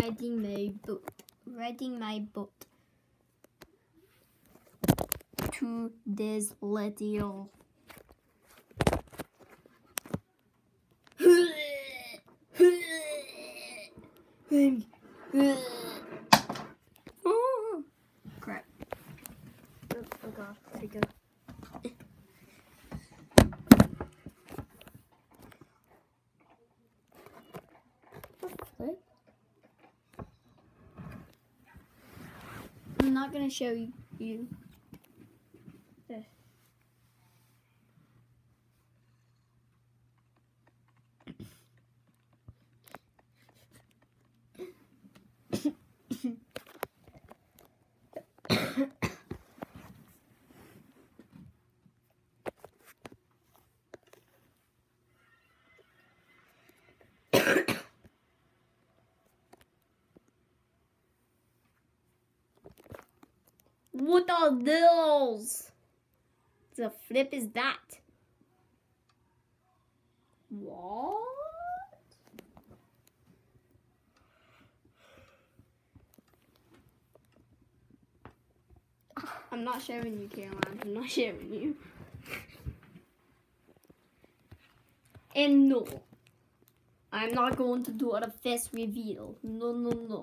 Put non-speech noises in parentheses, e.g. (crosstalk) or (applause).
riding my book. Riding my book. to this little. crap. Oh, oh god, there we go. Flip. I'm not gonna show you. you. this. What are those? The flip is that? What? (sighs) I'm not showing you, Caroline. I'm not (laughs) showing you. And no, I'm not going to do a face reveal. No, no, no.